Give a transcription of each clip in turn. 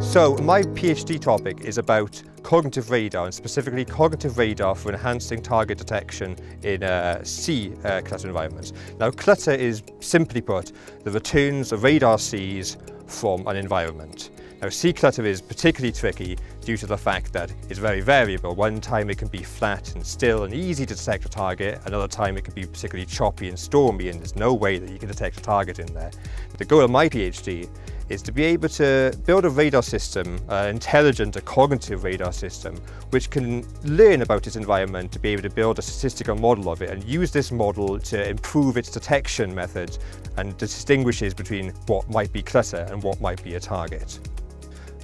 So my PhD topic is about cognitive radar and specifically cognitive radar for enhancing target detection in uh, sea uh, clutter environments. Now clutter is simply put the returns a radar sees from an environment. Now sea clutter is particularly tricky due to the fact that it's very variable. One time it can be flat and still and easy to detect a target, another time it can be particularly choppy and stormy and there's no way that you can detect a target in there. The goal of my PhD is to be able to build a radar system, an intelligent, a cognitive radar system, which can learn about its environment to be able to build a statistical model of it and use this model to improve its detection methods and distinguishes between what might be clutter and what might be a target.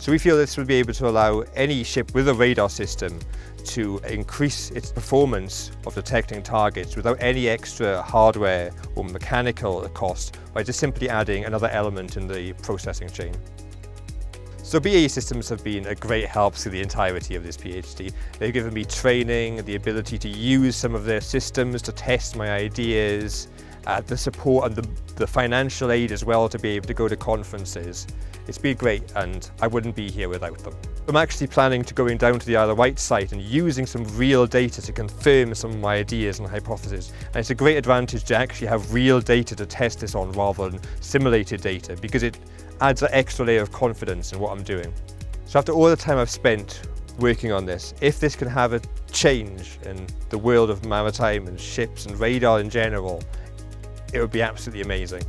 So we feel this will be able to allow any ship with a radar system to increase its performance of detecting targets without any extra hardware or mechanical cost by just simply adding another element in the processing chain. So BAE Systems have been a great help through the entirety of this PhD. They've given me training, the ability to use some of their systems to test my ideas, uh, the support and the, the financial aid as well to be able to go to conferences. It's been great and I wouldn't be here without them. I'm actually planning to going down to the Isle of Wight site and using some real data to confirm some of my ideas and hypotheses. And it's a great advantage to actually have real data to test this on rather than simulated data because it adds an extra layer of confidence in what I'm doing. So after all the time I've spent working on this, if this can have a change in the world of maritime and ships and radar in general, it would be absolutely amazing.